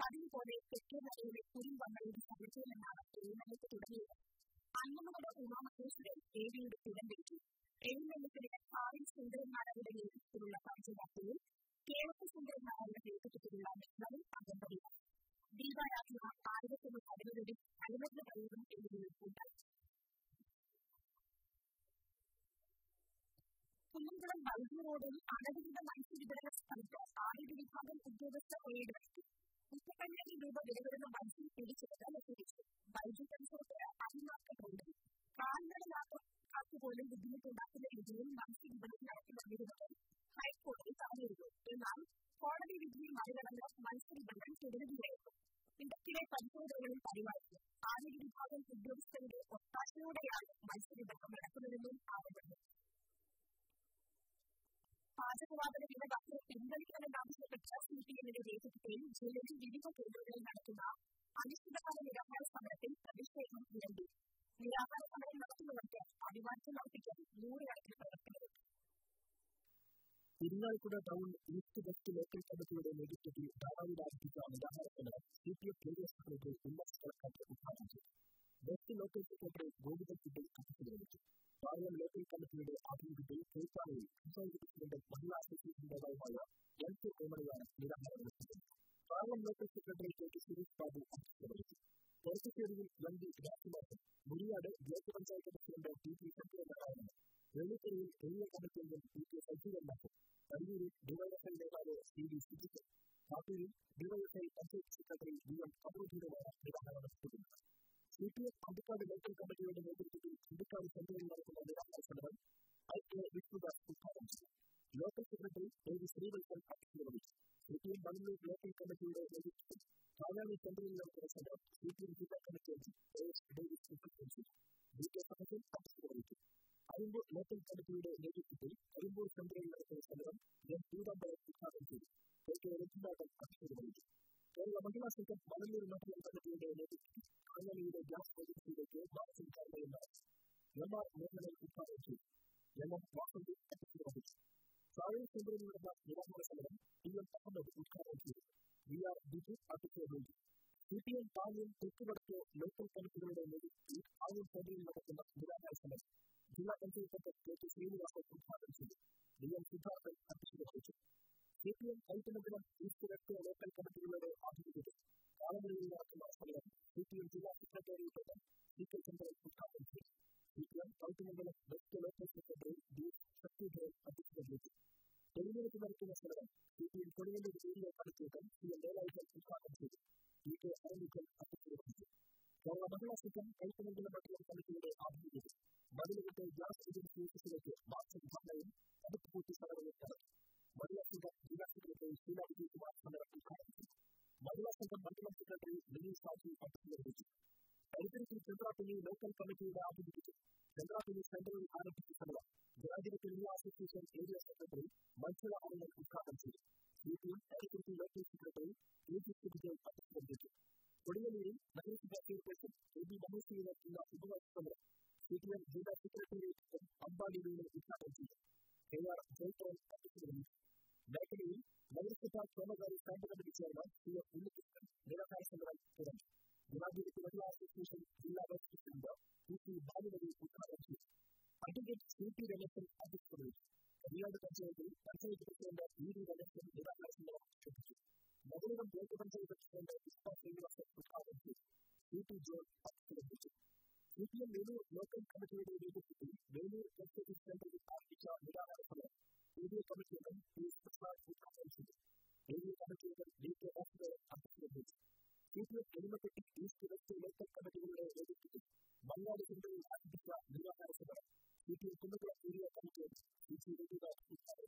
മത്സ്യവിതരണ കേന്ദ്രത്തിൽ ആദ്യ വിഭാഗം ഉദ്യോഗസ്ഥ റെയ്ഡ് നടത്തി മുപ്പത്തയ്യായിരം രൂപ വില വരുന്ന മത്സ്യം പിടിച്ചെടുത്ത് നശിപ്പിച്ചു സിപിഎമ്മിന്റെ നേതൃത്വത്തിൽ ജില്ലയിൽ വിവിധ കേന്ദ്രങ്ങളിൽ നടക്കുന്ന അനിശ്ചിതകാല അറസ്റ്റ് പ്രതിഷേധം ചൂണ്ടി പാചകവാദം നിരോധിക്കാൻ പിൻവലിക്കണമെന്ന് ആവശ്യപ്പെട്ടാണ് നിരാഹാരസമരം കൊടിമലൂർ ശ്രീ കുടുംബ ഭഗവതി ക്ഷേത്രത്തിൽ താഴെക്കൊന്നോടനുബന്ധിച്ച് നടന്ന രണ്ടാം ദിവസത്തെ എഴുന്നള്ളിപ്പ് അത്യസാധ്യമായി പതിവ് പോലെ തെക്കേനടയിലെ കുരുമ്പമ്മയുടെ സ്ഥലത്തിലെന്നാണ് എഴുന്നള്ളിപ്പ് തുടങ്ങിയത് അന്നമയുടെ ഉമാമഹേശ്വരൻ ദേവിയുടെ തിരഞ്ഞെടുത്തു എഴുന്നള്ളിപ്പിന് ഭാവി സുന്ദരന്മാരുടെ നേതൃത്വത്തിലുള്ള പഞ്ചയാത്രയിൽ കേരള സുന്ദരന്മാരുടെ നേതൃത്വത്തിലുള്ള മിശ്രവും അകമ്പടിയാണ് ദീപാരാധന ആയിരത്തൊന്ന് കടലുകളിൽ അനുബന്ധ പ്രയോഗം എന്നിവയും ഉണ്ടായി കുന്നംകുളം വൈദ്യ റോഡിൽ അനധികൃത മത്സ്യവിതരണ സ്ഥലത്ത് ആരോഗ്യ വിഭാഗം ഉദ്യോഗസ്ഥർ raid Irinjalakuda town east west local കമ്മിറ്റിയുടെ നേതൃത്വത്തിൽ ധാരാളം ആരംഭിച്ച നിരാഹാര സമരം C P M area secretary Ullas Kalakkatt ഉദ്ഘാടനം ചെയ്തു വെസ്റ്റ് ലോക്കൽ സെക്രട്ടറി ഗോവിന്ദൻ കുട്ടിൽ അധ്യക്ഷത വഹിച്ചു പാളയം ലോക്കൽ കമ്മിറ്റിയുടെ ആഭിമുഖ്യത്തിൽ കേൾക്കാനയിൽ പഞ്ചായത്ത് പ്രസിഡന്റ് മഹിളാ അസോസിയേഷൻ നേതാവുമായ എൻ കെ ഓമനയാണ് നിരാഹാരം നടത്തുന്നത് Palayam local secretary K K Suresh Babu അധ്യക്ഷത വഹിച്ചു കോർക്കശ്ശേരിയിൽ M D Rajkumar Muriyad block panchayat president T P Sathyanarayanan realmente quería cometer el delito de censura en bajo. También debe de ser dejado sin instituto. También debe de ser tanto psiquiatra y guión como debe de bajar a las personas. Siempre, aunque cada vez que el cometido de la conducta de la conducta de la conducta de la ಅದನ್ನು ಮತ್ತೆ according to the Indian Constitution, the umbrella is also constituted. It is only constituted. और अगला system कई तरह के मतलब करने के लिए आप भी देते बदले के जाँच एजेंसी के से लेकर बात से भाग नहीं अब पूरी सारा बदल है बदला सिस्टम जिला के लिए जिला के लिए बात करने की कोशिश है बदला सिस्टम बदला सिस्टम के लिए मिनी साथी पक्ष में रहती है कई की चंद्रा के लिए लोकल कमेटी का आप भी देते चंद्रा के लिए सेंट्रल आरक्षण समिति राज्य के लिए एसोसिएशन एरिया सेक्रेटरी मंचला और उनका उद्घाटन किया ಕೊಡಿಯಲ್ಲಿ ನಗರಸಭೆ ಎಬಿ ಮಹೇಶ್ವರ ಜಿಲ್ಲಾ ಉಪವಾಸಗಳು ಸಿಟಿಎಂ ಜಿಲ್ಲಾ ಸೆಕ್ರೆಟರಿ ಅಂಬಾಡಿಯನ್ನು ಉದ್ಘಾಟಿಸಿದೆ ಕೆಆರ್ ಜೈಪಾಲ್ ಅಧ್ಯಕ್ಷರಲ್ಲಿ ಬ್ಯಾಂಕಿನಲ್ಲಿ ನಗರಸಭಾ ಕಾಮಗಾರಿ ಕಾರ್ಯಕ್ರಮದ ವಿಚಾರ ಸಿಎಂ ಉಲ್ಲೇಖಿಸಿದ ನಿರಾಕಾರ ಸಂಗ್ರಾಮ್ ಸುರೇಶ್ ಜನಾಭಿವೃದ್ಧಿ ಮಹಿಳಾ ಅಸೋಸಿಯೇಷನ್ ಜಿಲ್ಲಾ ವೈದ್ಯರಿಂದ ಸಿಟಿ ಬಾಲಿನಲ್ಲಿ ಉದ್ಘಾಟಿಸಿ ಅಡ್ವೊಕೇಟ್ ಸಿಟಿ ರಮೇಶನ್ ಅಧ್ಯಕ್ಷರು அடியாத பஞ்சாயத்து பஞ்சாயத்து பற்றி என்ற நீதி வழக்கில் நிராகரிக்கலாம் முதலிடம் தேசிய பஞ்சாயத்து பற்றி என்ற இஸ்பா ஸ்ரீனிவாசன் ஆரம்பித்து சிபி ஜோன் பக்தி C P M Vellore local கமிட்டியுடைய நேதృత్వంలో வேலூர் கல்ச்சரல் சென்டரில் ஆரம்பித்த நிராகரிக்கலாம் ஏரிய கமிட்டியுடன் பிஎஸ் பிரசாத் உட்கார்ந்து ஏரிய கமிட்டியுடன் decay offer associate CPM element east west local கமிட்டியுடைய நேதృత్వంలో மல்லாடி சென்டரில் ஆரம்பித்த நிராகரிக்கலாம் వీటిని కిందకు వీడియో కమిటెడ్ వీటిని వీడియోగా చూస్తారు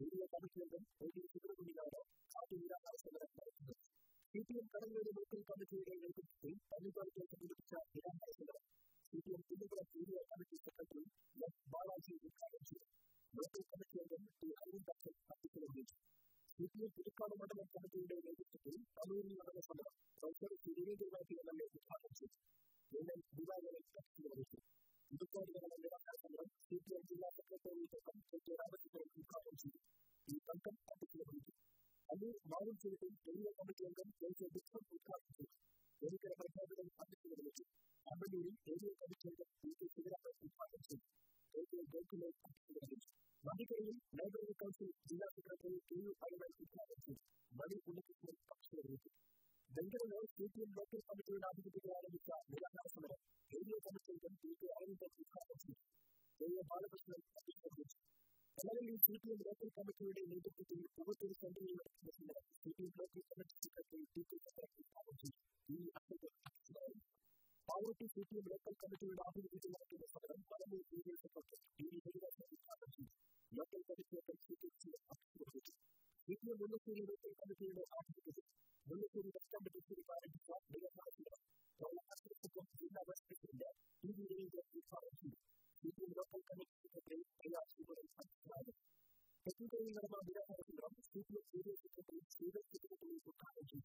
వీడియో కమిటెడ్ వీటిని కింద ఉండాలి కాబట్టి మీరు అవసరం సిపిఎం కడలూరు లోకల్ కమిటీ నిర్వహించి అధికారులతో పిలిపించిన నిరాశలో CPM తిరుగుల video committee secretary S Balaji ఉద్ఘాటించి local committee T Aravind పక్షం అతిక్రమించి సిపిఎం పుదుకాడు మండలం కమిటీ నిర్వహించి కలూరు మండల సభ వైఖరి తిరుగుబాటు ఎమ్మెల్యే ఉద్ఘాటించి విభాగం ఎక్స్పెక్ట్ నిర్వహించింది ಅಲ್ಲಿ ಮಾವಿನ ಕುರಿತು ಎಲ್ಲ ಕಮಿಟಿಯನ್ನು ಕೆಲಸದಿಂದ ಉದ್ಘಾಟಿಸಿ ವೇದಿಕೆಯ ಪ್ರಚಾರದಲ್ಲಿ ಸಾಧಿಸಿರಬಹುದು ಆಮೇಲೆ ರೇಡಿಯೋ ಕಮಿಟಿಯಿಂದ ಉದ್ಘಾಟಿಸಿ ರೇಡಿಯೋ ಗೋಕುಲ ಉದ್ಘಾಟಿಸಿರಬಹುದು ಮಡಿಕೆಯಲ್ಲಿ ಲೈಬ್ರರಿ ಕೌನ್ಸಿಲ್ ಜಿಲ್ಲಾ ಸೆಕ್ರೆಟರಿ ಕೆ ಯು ಪರಿವಹಿಸಿ ಉದ್ಘಾಟಿಸಿ ಮಡಿ ಉನ್ನತ ಪಕ್ಷಿರಬಹುದು അമ്പലൂരിൽ ഏരിയ കമ്മിറ്റി അംഗം പി കെ ശിവരാമൻ ഉദ്ഘാടനം ചെയ്തു കെ കെ ജോക്കിലെ അധ്യക്ഷത വഹിച്ചു മടിക്കരയിൽ ലൈബ്രറി കൗൺസിൽ ജില്ലാ സെക്രട്ടറി കെ യു അയ്യൻ ഉദ്ഘാടനം ചെയ്തു മണി ഉണ്ണികൃഷ്ണൻ അധ്യക്ഷത വഹിച്ചു Bengaluru C P M local കമ്മിറ്റിയുടെ ആഭിമുഖ്യത്തിൽ ആരംഭിച്ച നിരാഹാര സമരം ഏരിയ കമ്മിറ്റി അംഗം പി കെ അരവിന്ദൻ ഉദ്ഘാടനം ചെയ്തു കെ എ ബാലകൃഷ്ണൻ അധ്യക്ഷത വഹിച്ചു കലകളിൽ സി പി എം ലോക്കൽ കമ്മിറ്റിയുടെ നേതൃത്വത്തിൽ പുറത്തൊരു സെന്ററിൽ നടക്കുന്ന സമരം C P M local committee secretary T K Chandran ഉദ്ഘാടനം ചെയ്തു ഈ അധ്യക്ഷൻ അധ്യക്ഷനായിരുന്നു Pavaratti C P M local കമ്മിറ്റിയുടെ ആഭിമുഖ്യത്തിൽ നടക്കുന്ന സമരം Kalamoor area secretary T V Haridasan ഉദ്ഘാടനം ചെയ്തു ലോക്കൽ കമ്മിറ്റി അംഗം സി കെ സി അധ്യക്ഷത വഹിച്ചു Böyle sorularsan bir sürü var. Bir var. Bir var. Bir var. Sonra aslında sıkıntıyla başlayınca bir yürüyünce bir tanesi. Bir yürüyünce bir tanesi de bir hayatı var. Teknik oyunlarıma bir tanesi var. Sıkıntı yürüyünce bir tanesi de bir sıkıntı bir tanesi.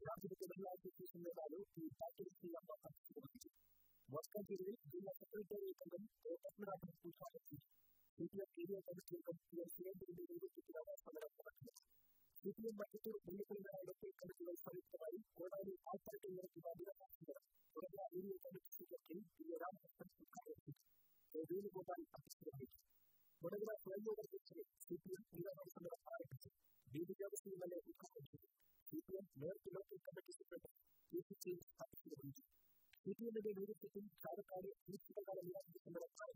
Biraz bir de bir altı kesimde var. Bir farklı bir şey yapmak istiyorum. Başka bir yeri dünya kadar da yakınım. O takımlar bir kurtarıcı. Teknik yürüyünce bir tanesi de bir sıkıntı bir tanesi. I've been writing to a brief and I don't think I'm going to provide what I will pass back in the Kibabira last year. So I have really opened to the king to the Ram Hassan to the king. So really go back to the king. Whatever I tell you about the king, it is in the house of the heart. Be the other thing that I will come to. It is where to look at the participant. It is in the heart of the king. It is in the very thing, Sarah Kari, Mr. Kari, and the Kibabira.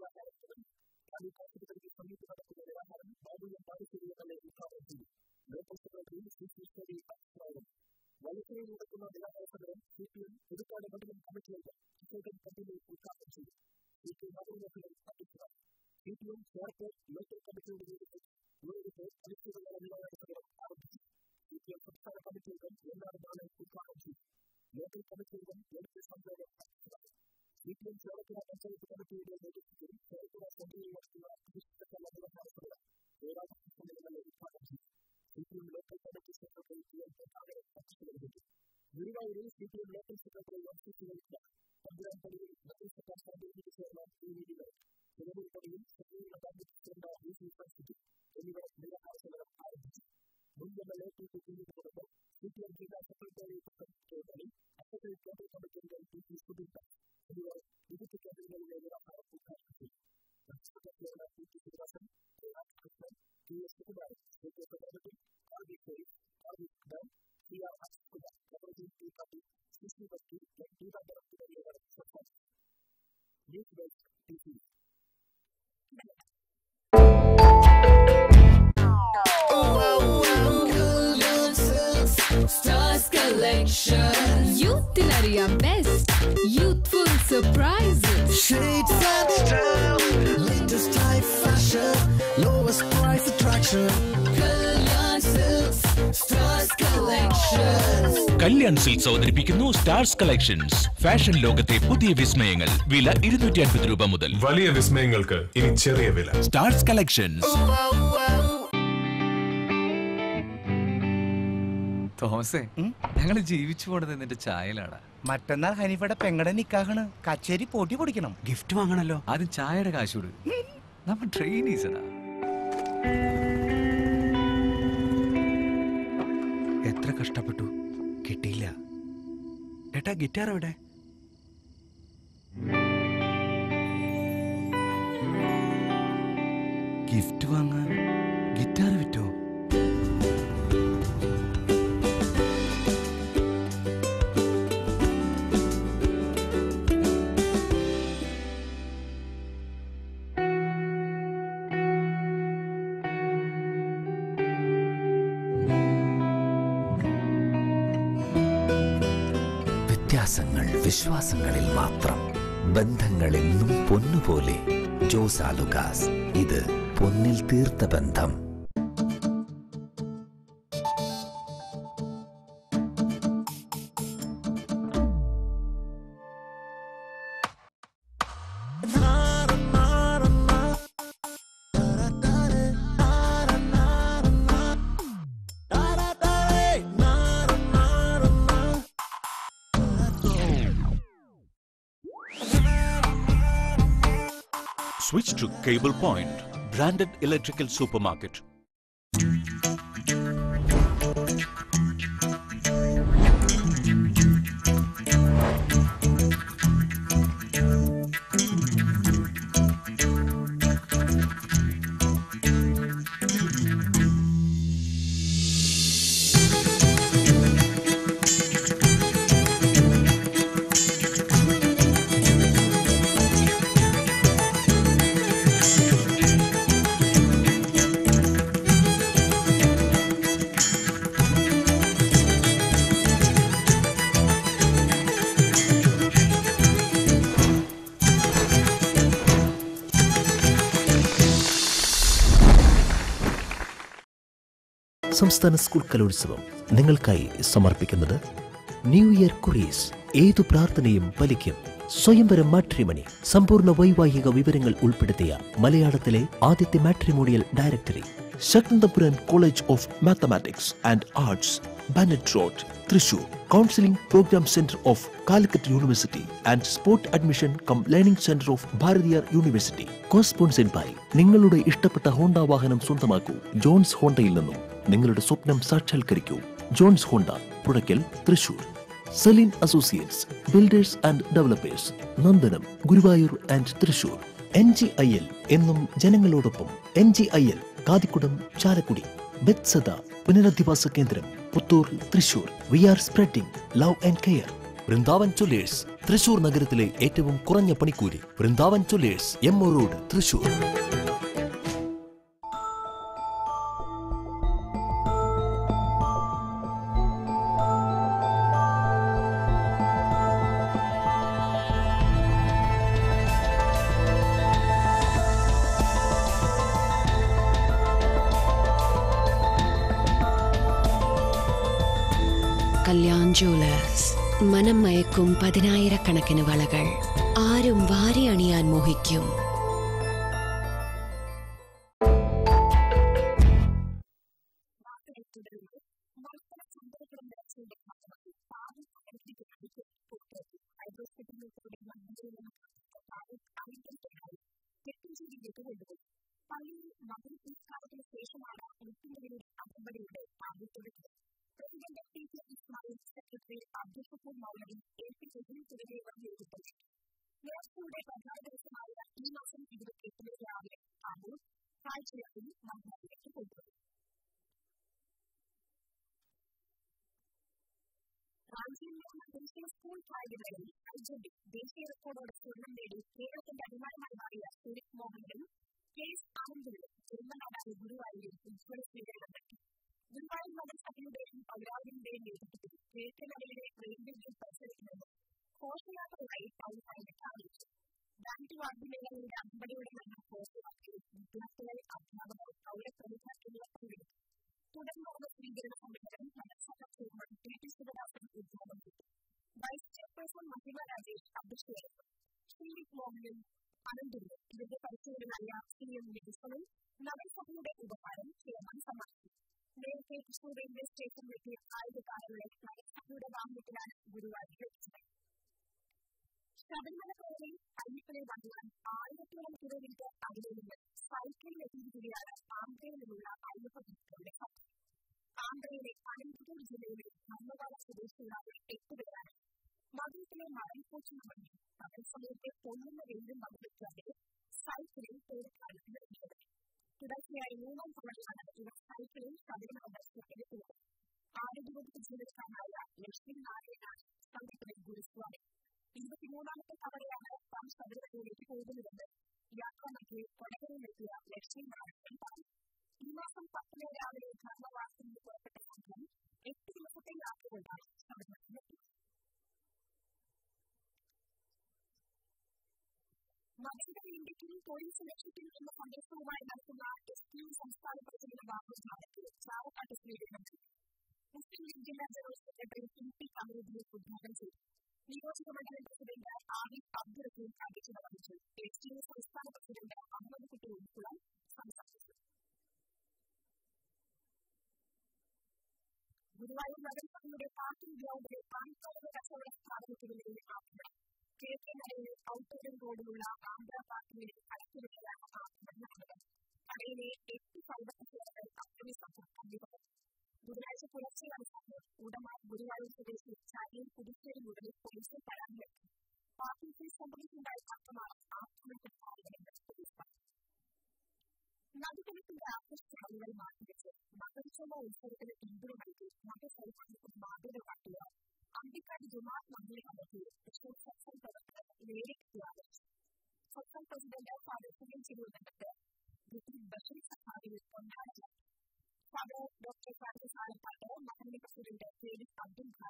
やって、もう一回食べ続けていく。無理で食べ続けられないけど、ある日、一応そこから食べ続けて、全然ある場面に変わるし、もう一回食べ続けて、やって3秒で発生する。一見幸せな感情を食べているので、それからその意味をしてもらって、一緒に食べますから、映画の進められる感じ。一見もう一回食べ続けて、一応そこから食べる。無理がいる、一見もう一回食べ続けて、一応そこから食べる。पंद्रह पड़ी बत्तीस पचास का डेढ़ सौ लाख तीन मिली है चलो पड़ी सभी मतलब सेंड ऑफ़ इस ऊपर सिटी चली बात मेरा हाथ से मेरा हाथ है मुझे जब let to to to to to city and data सफल कर एक तो बड़ी ऐसे तो क्या तो कभी चल रही थी इसको भी था चलो ये तो क्या चल रही है मेरा हाथ पूरा है सबसे पहले मैं पूछ की बात है कि इसको बारे में एक तो बात है और देखो और डन किया किसी वस्तु या पूरा बर्फ का लेवल सफल news best TV Stars Collection Youth Telaria Best Youthful Surprises Shades and style Latest type fashion Lowest price attraction Collection Stars Kalyan silks അവതരിപ്പിക്കുന്നു സ്റ്റാർസ് കളക്ഷൻസ്. ഫാഷൻ ലോകത്തെ പുതിയ വിസ്മയങ്ങൾ. വില ഇരുന്നൂറ്റി അൻപത് രൂപ മുതൽ. വലിയ വിസ്മയങ്ങൾക്ക് ഇനി ചെറിയ വില. Stars collections. തോമസേ ഞങ്ങൾ ജീവിച്ചു പോണത് നിന്റെ ചായയിലാണ് മറ്റന്നാൾ ഹനീഫയുടെ പെങ്ങടെ നിക്കാഹണ്. കച്ചേരി പോട്ടി പൊടിക്കണം. ഗിഫ്റ്റ് വാങ്ങണല്ലോ. ആദ്യം ചായയുടെ കാശ് കൊടുക്കും. നമ്മൾ ട്രെയിനീസടാ എത്ര കഷ്ടപ്പെട്ടു. കിട്ടിയില്ല. ഏട്ടാ ഗിറ്റാർ എവിടെ? ഗിഫ്റ്റ് വാങ്ങാൻ ഗിറ്റാർ വിറ്റോ? വിശ്വാസങ്ങളിൽ മാത്രം ബന്ധങ്ങളെന്നും പൊന്നുപോലെ. ജോസ് ആലുക്കാസ് ഇത് പൊന്നിൽ തീർത്ത ബന്ധം. Switch to Cable Point, branded electrical supermarket. സംസ്ഥാന സ്കൂൾ കലോത്സവം നിങ്ങൾക്കായി സമർപ്പിക്കുന്നത് ന്യൂ ഇയർ കുറീസ്. ഏതു പ്രാർത്ഥനയും ഫലിക്കും. സ്വയംവരം മാട്രിമണി. സമ്പൂർണ വൈവാഹിക വിവരങ്ങൾ ഉൾപ്പെടുത്തിയ മലയാളത്തിലെ ആദ്യത്തെ matrimonial directory ശക്തന്തപുരൻ college of mathematics and arts ബാനറ്റ് road Thrissur. Counselling program centre of Calicut university and sport admission cum learning centre of Bharathiar university. Cosponsored by നിങ്ങളുടെ ഇഷ്ടപ്പെട്ട ഹോണ്ട വാഹനം സ്വന്തമാക്കൂ. ജോൺസ് ഹോണ്ടയിൽ നിന്നും. നിങ്ങളുടെ സ്വപ്നം സാക്ഷാത്കരിക്കൂ. Johns Honda Puzhakkal Thrissur. സലീൻ associates builders and developers Nandanam Guruvayur and Thrissur. N G I L എന്നും ജനങ്ങളോടൊപ്പം N G I L Kathikudam Chalakudy ബെത്സദ പുനരധിവാസ കേന്ദ്രം Puthur Thrissur. We are spreading love and care. Vrindavan jewellers Thrissur നഗരത്തിലെ ഏറ്റവും കുറഞ്ഞ പണിക്കൂലി. Vrindavan jewellers M O road Thrissur. മയക്കും പതിനായിരക്കണക്കിന് വളകൾ. ആരും വാരി അണിയാൻ മോഹിക്കും. റാഞ്ചിയിൽ നടന്ന ദേശീയ സ്കൂൾ കായികമേളയിൽ ഐജന്റി ദേശീയ റെക്കോർഡോടെ സ്വർണം നേടി കേരളത്തിന്റെ അഭിമാനമായി മാറിയ സുരേഷ് മോഹനും കെ എസ് ആനന്ദിനും ജന്മനാടായ ഗുരുവായൂരിൽ ഉജ്ജ്വല സ്വീകരണം നൽകി ഗുരുവായൂർ നഗരസഭയുടെയും പൗരാവലിയുടെയും നേതൃത്വത്തിൽ കിഴക്കനടയിലെ റെയിൽവേ ഗേറ്റ് പരിസരത്തുനിന്ന് ഘോഷയാത്രയായി ടൗൺ ഹാളിലേക്ക് അറിയിച്ചു ബാൻഡ് വാദ്യമേളങ്ങളുടെ അകമ്പടിയോടെ നടന്ന ഘോഷയാത്രയിൽ വിദ്യാർത്ഥികൾ അധ്യാപകർ പൗരപ്രമുഖ എന്നിവർ പങ്കെടുത്തു തുടർന്ന് നടന്ന സ്വീകരണ സമ്മേളനം നഗരസഭ ചെയർമാൻ ടി ടി ശിവദാസൻ ഉദ്ഘാടനം ചെയ്തു വൈസ് ചെയർപേഴ്സൺ മഹിമ രാജേഷ് അധ്യക്ഷയായിരുന്നു ശ്രീജിത് മോഹനും അനന്തിനും ഇതിന്റെ പരിശീലനായ സി എം വികസനം നഗരസഭയുടെ ഉപഹാരം ചെയർമാൻ സമ്മാനിച്ചു നേരത്തെ തൃശൂർ റെയിൽവേ സ്റ്റേഷനിലെത്തിയ ആയിരക്കാരുടെ നഗരസഭയുടെ വാഹനത്തിലാണ് ഗുരുവായൂർ എത്തിച്ചത് ശബരിമല പേരിൽ അയ്യപ്പനെ വാങ്ങുവാൻ ആയിരത്തോളം കിലോമീറ്റർ അകലെ നിന്ന് സൈക്കിളിൽ എത്തിയിരിക്കുകയാണ് ആന്ധ്രയിൽ നിന്നുള്ള അയ്യപ്പ ഭക്തരുടെ സംഘം ആന്ധ്രയിലെ അനന്തപൂർ ജില്ലയിലെ ധർമ്മകാല സ്വദേശികളായ എട്ടുപേരാണ് മധുരത്തിലെ മലൻപോഷണം വഴി പകൽ സമയത്തെ പൊള്ളുന്ന വെയിലും വകുപ്പിക്കാതെ സൈക്കിളിൽ പേർക്കാണ് ഇറങ്ങിയത് തുടർച്ചയായി മൂന്നാം തവണയാണ് ഇവർ സൈക്കിളിൽ ശബരിമല ദർശനത്തിന് പോകുന്നത് ആരോഗ്യവകുപ്പ് ജീവനക്കാരനായ ലക്ഷ്മി നാരായണാണ് സംഘത്തിലെ ഗുരുസ്വാമി ഇരുപത്തിമൂന്നാമത്തെ തവണയാണ് താൻ ശബരിമലയിലേക്ക് പോകുന്നതെന്ന് യാത്രാമന്ത്രി കൊടകരയിലെത്തിയ ലക്ഷ്മി നാരായണൻ പറഞ്ഞു una sensacionera de echar la base de todo lo que tengo es que no se tenga que volver a ver las Magenta indicating coin selection to the foundation while the solar the Navajo's market cloud at the freedom of Muslim Indian members is the India Army of the Republic the Agency. It's used for the start of the India Army. President Ahmed കുട്ടി ഉൾക്കുളം സംസാരിച്ചു ഗുരുവായൂർ നഗരസഭയുടെ parking ഗ്രൗണ്ടിലെ PAN card കച്ചവട സ്ഥാപനത്തിനെതിരെ ആക്രമണം കിഴക്കേ നടയിലെ ഔട്ടോറിയം റോഡിലുള്ള ആന്ധ്ര പാർക്കിങ്ങിലെ അടച്ചുവെക്കലാണ് ആക്രമണം നടന്നത് കടയിലെ എട്ട് സൈബർക്കുകൾ അക്രമി സംഘം തള്ളിപ്പറഞ്ഞു ബുധനാഴ്ച പുലർച്ചെയാണ് സംഭവം ഉടമ ഗുരുവായൂർ സ്വദേശി ചാരിയിൽ പുതുച്ചേരി മുതലിൽ പോലീസിൽ പരാതി നൽകി പാർക്കിംഗ് ഫീസ് സംബന്ധിച്ചുണ്ടായ തർക്കമാണ് ആക്രമണത്തിന് കാരണമെന്ന് പോലീസ് പറഞ്ഞു നദിജലത്തിന്റെ ആഘോഷ ചടങ്ങുകൾ മാറ്റിവെച്ച് മകരച്ചോമ ഉത്സവത്തിന് പിന്തുണ നൽകി മതസൗഹാർദ്ദത്തിന് മാതൃക കാട്ടിയ അന്തിക്കാട് ജുമാഅത്ത് മന്ത്രി കമ്മിറ്റി തൃശൂർ സത്സം പ്രവർത്തകർ നേരിട്ട് ആദരിച്ചു സത്സം പ്രസിഡന്റ് ഫാദർ സുനിൽ തിരുവനന്തപുരത്ത് British Basheer സഹാബിൽ കൊണ്ടാടി father doctor father Alappad Mahalli president ഫേലിസ് Abdul ഖാദറിന്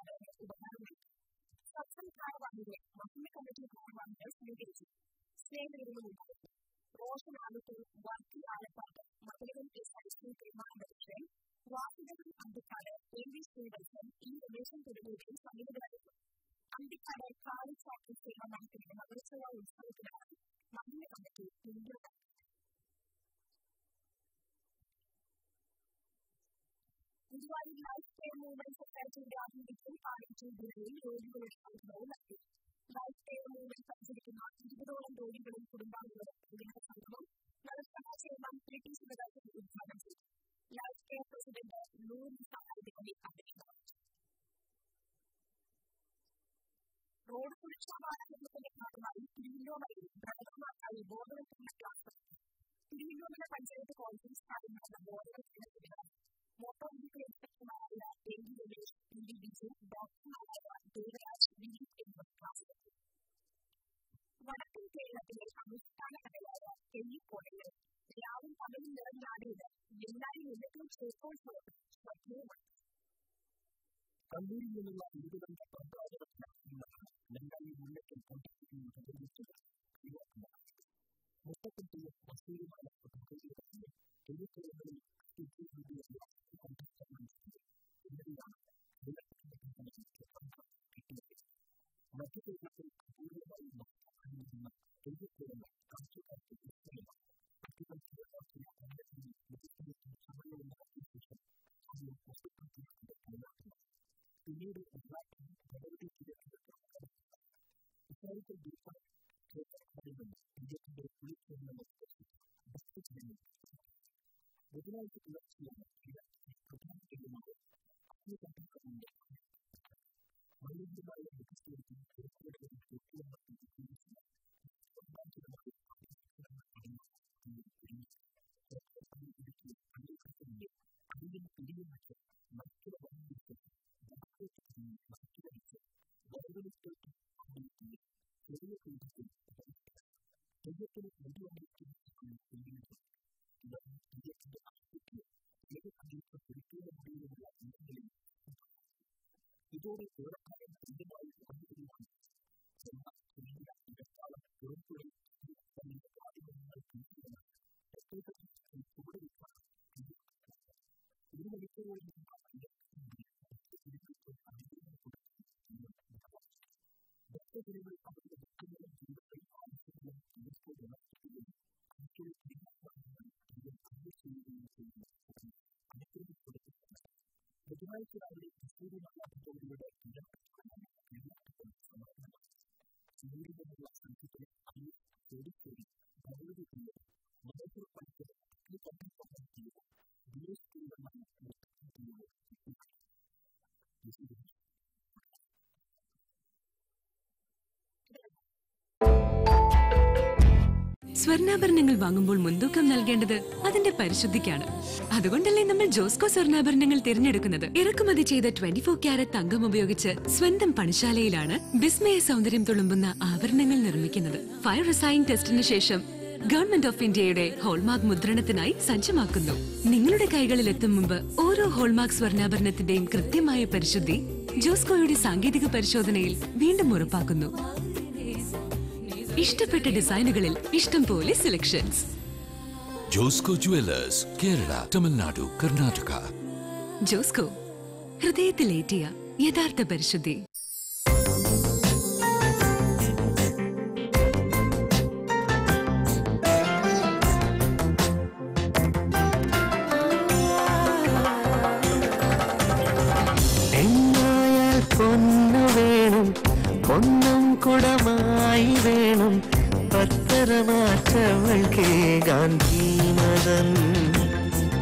medium in life because I'm and that can be the way to get to the God. It's very good to be like, to get to the Gracias. way that I live is really not like a body with it. You don't have to come out and you have to come from my the last time Use സ്വർണാഭരണങ്ങൾ വാങ്ങുമ്പോൾ മുൻതൂക്കം നൽകേണ്ടത് അതിന്റെ പരിശുദ്ധിക്കാണ്. അതുകൊണ്ടല്ലേ നമ്മൾ ജോസ്കോ സ്വർണാഭരണങ്ങൾ തിരഞ്ഞെടുക്കുന്നത്. ഇറക്കുമതി ചെയ്ത ട്വന്റി ഫോർ ക്യാരറ്റ് തങ്കം ഉപയോഗിച്ച് സ്വന്തം പണിശാലയിലാണ് വിസ്മയ സൗന്ദര്യം തുളുമ്പുന്ന ആഭരണങ്ങൾ നിർമ്മിക്കുന്നത്. ഫയർ റിസൈൻ ടെസ്റ്റിന് ശേഷം ഗവൺമെന്റ് ഓഫ് ഇന്ത്യയുടെ ഹോൾമാർക്ക് മുദ്രണത്തിനായി സജ്ജമാക്കുന്നു. നിങ്ങളുടെ കൈകളിൽ എത്തും മുമ്പ് ഓരോ ഹോൾമാർക്ക് സ്വർണാഭരണത്തിന്റെയും കൃത്യമായ പരിശുദ്ധി ജോസ്കോയുടെ സാങ്കേതിക പരിശോധനയിൽ വീണ്ടും ഉറപ്പാക്കുന്നു. ഇഷ്ടപ്പെട്ട ഡിസൈനുകളിൽ ഇഷ്ടം പോലെ സെലക്ഷൻസ് ജോസ്കോ ജുവലേഴ്സ് കേരള തമിഴ്നാടു കർണാടക. ജോസ്കോ ഹൃദയത്തിലേറ്റിയ യഥാർത്ഥ പരിശുദ്ധി. എന്നായാൽ പൊന്നു വേണം പൊന്നും കുടമായി വേണം പത്തരമാറ്റവൾക്ക് ഗാന്ധിമതൻ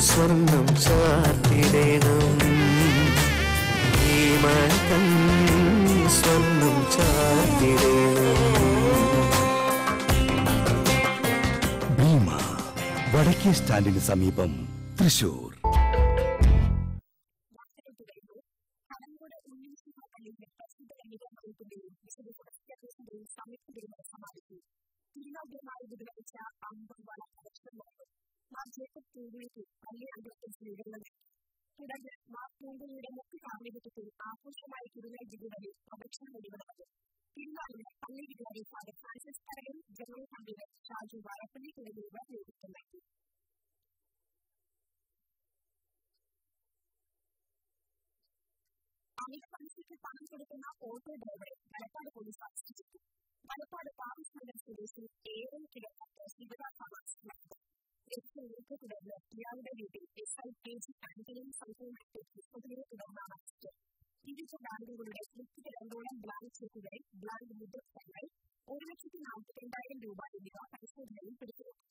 സ്വർണം ചാർത്തിടേണം. ഭീമകൻ സ്വർണം ചാർത്തിടേണം. ഭീമ വടക്കേ സ്റ്റാൻഡിന് സമീപം തൃശൂർ. വീട്ടിൽ എസ് ഐ കെ ജി ആന്റണിയും സംഘവും എത്തിയതിനെ തുടർന്നാണ് അറസ്റ്റ് വിവിധ ബാങ്കുകളുടെ മുപ്പത്തിരണ്ടോളം ബ്ലാങ്ക് ചെക്കുകൾ ബ്ലാങ്ക് മുദ്രസ്ഥാനങ്ങൾ ഒരു ലക്ഷത്തി നാൽപ്പത്തിരണ്ടായിരം രൂപ എന്നിവ പരിശോധനയിൽ പിടിച്ചെടുത്തു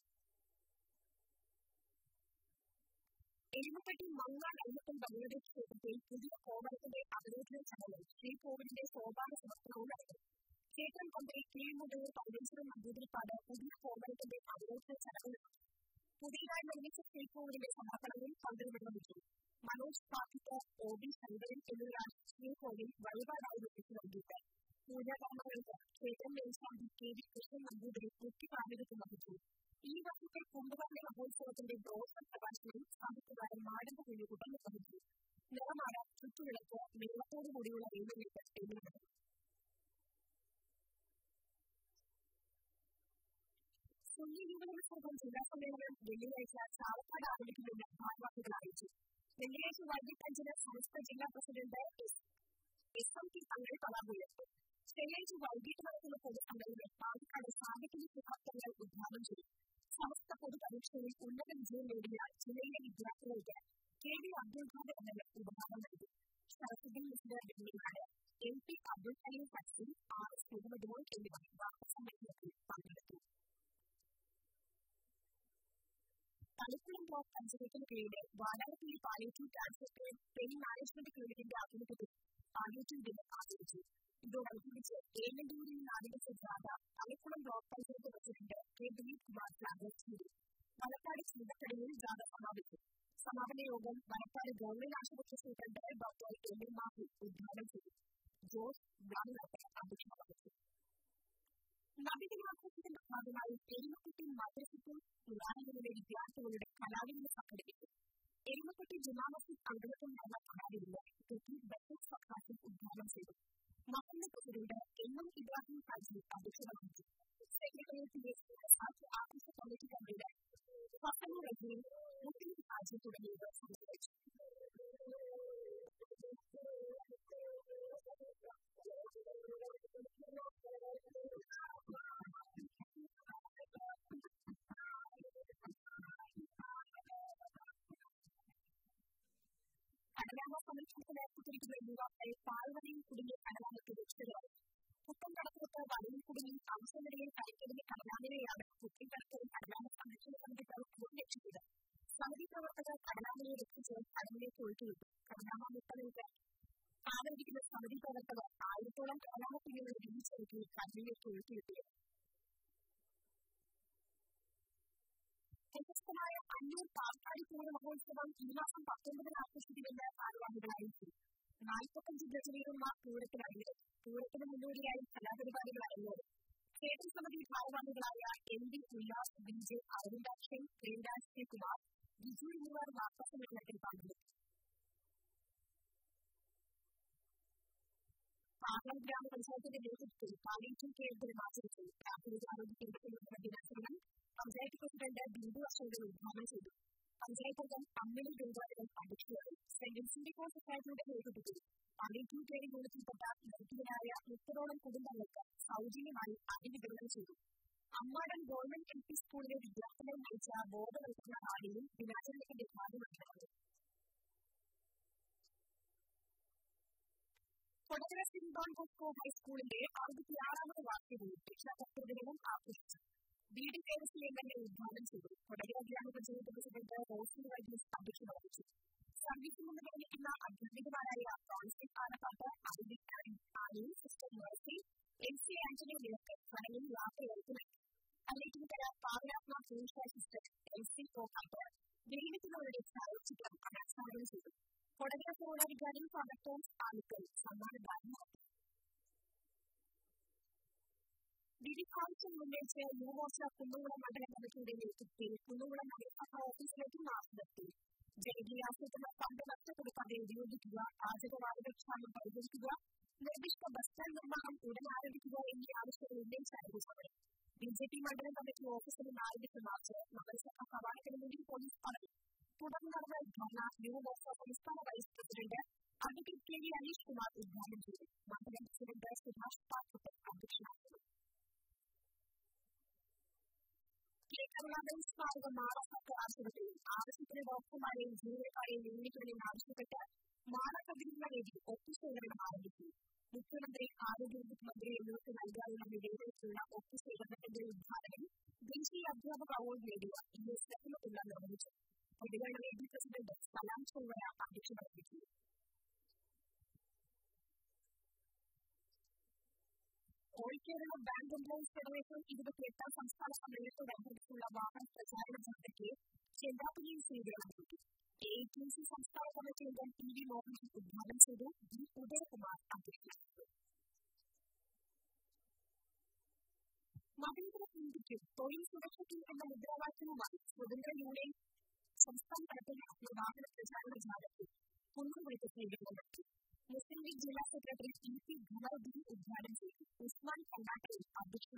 എഴുപത്തെട്ട് മങ്ങാട് അയ്യപ്പൻ ബംഗ്ലാദേശ് ക്ഷേത്രത്തിൽ പുതിയ കോവളത്തിന്റെ അവലോകന ചടങ്ങും ശ്രീകോവിലിന്റെ സോപാന സമർപ്പണവും നടന്നു ക്ഷേത്രം തന്ത്രി കീഴ്മുതൂർ പരമേശ്വരൻ നമ്പൂതിരിപ്പാട് പുതിയ കോവളത്തിന്റെ അവലോകന ചടങ്ങ് നടത്തി പുതിയതായി നിർമ്മിച്ച ശ്രീകോവിലിന്റെ സമർപ്പണവും തന്ത്രി നിർവഹിച്ചു മനോജ് പാക്കിത്തർ ഒ ബി ശങ്കരൻ എന്നിവരാണ് ശ്രീകോവിൽ വഴിപാടായി നിർമ്മിച്ചു നൽകിയത് പൂജാകർമ്മങ്ങൾക്ക് ക്ഷേത്രം മേൽശാന്തി കെ വി കൃഷ്ണൻ നമ്പൂതിരി മുഖ്യ കാർമ്മികത്വം വഹിച്ചു ഈ വർഷത്തെ കുംഭകർണ മഹോത്സവത്തിന്റെ ബ്രോഷർ പ്രകാശനം സാഹിത്യകാരൻ മാടമ്പ കുഞ്ഞുകുട്ടൻ നിർവഹിച്ചു നിറമാട ചുറ്റുവിളക്ക് മേളത്തോടു കൂടിയുള്ള എഴുന്നേൽപ്പ് എന്നിവ നടന്നു സുന്നി യുവജന സംഘം ജില്ലാ സമ്മേളനം വെള്ളിയാഴ്ച ചാവക്കാട് ആരംഭിക്കുമെന്ന് ഭാരവാഹികൾ അറിയിച്ചു വെള്ളിയാഴ്ച വൈകിട്ട് അഞ്ചിന് സമസ്ത ജില്ലാ president S S M T Thangal പതാക ഉയർത്തും ശനിയാഴ്ച വൈകിട്ട് നടക്കുന്ന പൊതുസമ്മേളനം പാലക്കാട് സാഹിത്യ ശുഭാപ്തങ്ങൾ ഉദ്ഘാടനം ചെയ്യും സമസ്ത പൊതുപരീക്ഷയിൽ ഉന്നത വിജയം നേടിയ ജില്ലയിലെ വിദ്യാർത്ഥികൾക്ക് കെ വി അബ്ദുൽ ഖാദർ എന്നിവർ ഉപഹാരം നൽകി Sharafuddin മിസ്ബർ Vellinad M P Abdul Kaleem ഫക്സി R S Muhammad Mon എന്നിവർ വാർത്താസമ്മേളനത്തിൽ പങ്കെടുത്തു Punishment of conservation created Varanasi Palliative Cancer Training Management created the applicable palliative dinner strategy. दो मल्टीपल से ए में दूरी नारियल से ज़्यादा अलेक्ट्रॉन ड्रॉप पर से तो बचेंगे एक दिन की बात जागरूक थी मलकाड़ी सीधा कड़ी में ज़्यादा समावित समावने योगम मलकाड़ी गवर्नमेंट आश्रम से सीटल डर डॉक्टर एमएम माफ़ी उद्घाटन से जोश ग्रामीण अभिषेक ನಾಗರಿಕರ ಭಾಗವಾಗಿ ಏಳುಕೋಟಿ ಮಾದರಿಸಿದ್ದು ಉದಾಹರಣೆಗೆ ವಿದ್ಯಾರ್ಥಿಗಳು ಕಲಾವಿದರು ಸಂಘಟಿಸಿತು ಏಳುಕೋಟಿ ಜುಮಾಮಸಿ ಅಂಗಡಕೊಂಡಾಗ ಕಲಾವಿದರು ಜೊತೆ ಬಜೆಟ್ ಸಭಾಸಿ ಉದ್ಘಾಟಿಸಿದರು ಮಹೋನ್ನತರುಡ ಎನ್ನಂ ಇಬ್ರಾಹಿಂ ಖಾಜಿ ಅಧ್ಯಕ್ಷರಾಗಿದ್ದರು सेक्रेटरी टीएसपी के साथ आर्थिक कमेटी का निर्णय फ़सल रही मुख्य खाजी को रहेगा കടലാമ സംരക്ഷണത്തിന് ഏർപ്പെട്ടിരിക്കുന്ന യുവാക്കൾ പാൽവരയിൽ കുടുങ്ങിയ കടലാമയ്ക്ക് രക്ഷിതരായി പുത്തൻകടപ്പുറത്ത് വലയിൽ കുടുങ്ങി അവസരനിലയിൽ കരിക്കലിലെ കടലാമയെയാണ് പുത്തൻകടപ്പുറം കടലാമ സംരക്ഷണ സമിതി പ്രവർത്തകർ രക്ഷിച്ചത് സമിതി പ്രവർത്തകർ കടലാമയെ രക്ഷിച്ച് കടലിലേക്ക് ഒഴുക്കിവിട്ടു കടലാമ മുട്ടലേക്ക് ആദരിക്കുന്ന സമിതി പ്രവർത്തകർ ആയിരത്തോളം കടലാമ കുഞ്ഞുങ്ങളെ തിരിച്ചൊരുക്കി കടലിലേക്ക് ഒഴുക്കിവിട്ടിരുന്നു പ്രശസ്തമായ അന്നൂർ പാർക്കാടി പൂര മഹോത്സവം ഈ മാസം പത്തൊമ്പതിന് ആഘോഷിക്കുമെന്ന് ഭാരവാഹികൾ അറിയിച്ചു നാൽപ്പത്തഞ്ച് ഗജവീരന്മാർ പൂരത്തിനറിയത് പൂരത്തിന് മുന്നോടിയായി കലാപരിപാടികൾ അരങ്ങേറും ക്ഷേത്ര സമിതി ഭാരവാഹികളായ M D Ullas B J Aravindakshan Premraj വാർത്താസമ്മേളനത്തിൽ പങ്കെടുത്തു മാങ്ങൽ ഗ്രാമപഞ്ചായത്തിന്റെ നേതൃത്വത്തിൽ പാലിയേറ്റീവ് കെയർ ദിനം ആചരിച്ചു പ്രാഥമികാരോഗ്യ കേന്ദ്രത്തിൽ നടന്ന ദിനാചരണം പഞ്ചായത്ത് പ്രസിഡന്റ് ബിന്ദു അശോകൻ ഉദ്ഘാടനം ചെയ്തു പഞ്ചായത്ത് അംഗം അമ്മിണി ഗംഗാധരൻ അധ്യക്ഷനായി സെന്റ് വിൻസെന്റ് കോൾ സൊസൈറ്റിയുടെ നേതൃത്വത്തിൽ പാലിയേറ്റീവ് കെയർ യൂണിറ്റിൽപ്പെട്ട നിർത്തിയരായ മുപ്പതോളം കുടുംബങ്ങൾക്ക് സൗജന്യമായി അരി വിതരണം ചെയ്തു അമ്മാടൻ ഗവൺമെന്റ് എൽ പി സ്കൂളിലെ വിദ്യാർത്ഥികൾ നയിച്ച ബോധവൽക്കരണ റാലിയും ദിനാചരണത്തിന്റെ ഭാഗമായി നടന്നു കൊടകര സെന്റ് ഡോൺ ബോസ്കോ ഹൈസ്കൂളിന്റെ അറുപത്തിയാറാമത് വാർഷികവും രക്ഷാകർത്തൃ ദിനവും ആഘോഷിച്ചു B D Devaswom M L A ഉദ്ഘാടനം ചെയ്തു കൊടകര ഗ്രാമപഞ്ചായത്ത് പ്രസിഡന്റ് റോസ്ലി വൈദ്യസ് അധ്യക്ഷത വഹിച്ചു സർവീസിൽ നിന്ന് വിരമിക്കുന്ന അധ്യാപികമാരായ Francis Alappatt Aravind Annie sister Mercy M C Antony വിളക്ക് ചടങ്ങിൽ യാത്രയയച്ചു നൽകി അല്ലേറ്റിൻകര പാവനാത്മ പൂഷ സിസ്റ്റർ എം സി കോക്കാട്ട് വിരമിക്കുന്നവരുടെ ഛായാചിത്രം അനാച്ഛാദനം ചെയ്തു What are your food regarding product terms? Article. Someone buying it. దీని కాల్సిన ముందేసే యూవర్స్ కుళ్ళు కూడా మాట్లాడడానికి వెళ్ళి కుళ్ళు కూడా నాకు ఆఫీస్లోకి మార్చబట్టి జరిగి ఆఫీసులో పంట నష్టపడి పదిహేడుగా ఆర్థిక వారదక్షాలను పరిగణిగా నిర్దిష్ట బస్టాండ్ నిర్మాణం ఉడనారడికిగా ఎన్ని ఆవిష్కరణ ఉద్దేశాలు చూసాడు బీజేపీ మండలం కమిటీ ఆఫీసులు నారడికి మార్చారు నగరసభ కవాయకుల నుండి పోలీస్ പോലീസ് പറഞ്ഞു തുടർന്ന് നടന്ന ഉദ്ഘാടന യുവമോർച്ച സംസ്ഥാന vice president advocate K V Aneesh Kumar ഉദ്ഘാടനം ചെയ്തു മണ്ഡലം പ്രസിഡന്റ് സുഭാഷ് പാത്രത്തിൽ അധ്യക്ഷനായിരുന്നു കെ കരുണാകരൻ സ്മാരക മാറാത്ത ആശുപത്രിയിൽ ആവശ്യത്തിന് ഡോക്ടർമാരെയും ജീവനക്കാരെയും നിയമിക്കണമെന്ന് ആവശ്യപ്പെട്ട് മാറാക്കതിരുന്ന വേദി ഒത്തുശേഖരണം ആരംഭിച്ചു മുഖ്യമന്ത്രി ആരോഗ്യവകുപ്പ് മന്ത്രി എന്നിവർക്ക് നൽകാനുള്ള നിവേദനത്തിലുള്ള ഒത്തുശേഖരണത്തിന്റെ ഉദ്ഘാടനം ദേശീയ അധ്യാപക അവാർഡ് നേടിയ ഇ എസ് രത്നപിള്ള നിർവഹിച്ചു belirlemeyi bir kısmı da salam veya kardeşi bırakıyor. కోరికేరులో బ్యాంక్ ఎంప్లాయీస్ ఫెడరేషన్ వివిధ క్రీడా సంస్థల సభ్యులతో వెంకటేశ్వర వాహన ప్రచారణ జరుగుతుంది చంద్రాపురి శ్రీదేవానికి ఏటీసీ సంస్థాపన చేయడం టీవీ మోహన్ ఉద్ఘాటన చేయడం డి ఉదయ్ కుమార్ అధ్యక్షుడు మహేంద్ర సింగ్కి తొలి సురక్ష కీలకమైన ముద్రావాక్యం వారి స్వతంత్ర యూనియన్ संस्थान करते हैं विभाग में प्रचार में जा रहे पुनः वे तस्वीरें ले रखी मुस्लिम लीग जिला सेक्रेटरी कीर्ति धनव भी उद्घाटन से उस्मान कर्नाटक अध्यक्ष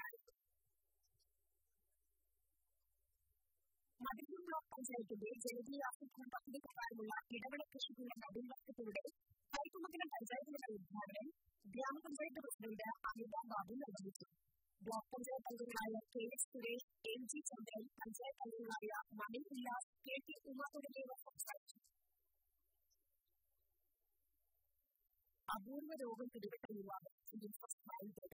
ಮಧುಗಿರಿ ಬ್ಲಾಕ್ ಪಂಚಾಯತ್ಗೆ ಜಲಗಿ ಆಫೀಸ್ನ ಪಕ್ಕದ ಕಾರ್ಯಗಳ ಎಡಗಡೆ ಕೃಷಿಗಳ ನಡುವಕ್ಕೆ ತೋಡೆ ಕೈತುಮಗಿನ ಪಂಚಾಯತ್ಗಳ ಉದ್ಘಾಟನೆ ಗ್ರಾಮ ಪಂಚಾಯತ್ ಪ್ರಸಿಡೆಂಟ್ ಅಮಿತಾ ಬಾಬು ನಡೆಯಿತು block panchayat ಅಂಗಗಳಾದ K S Suresh M G Chandran panchayat ಅಂಗಗಳಾದ ಮಣಿಲ್ Ullas അപൂർവ രോഗം പിടിപെട്ട യുവാവ് ചികിത്സ ഭയങ്കര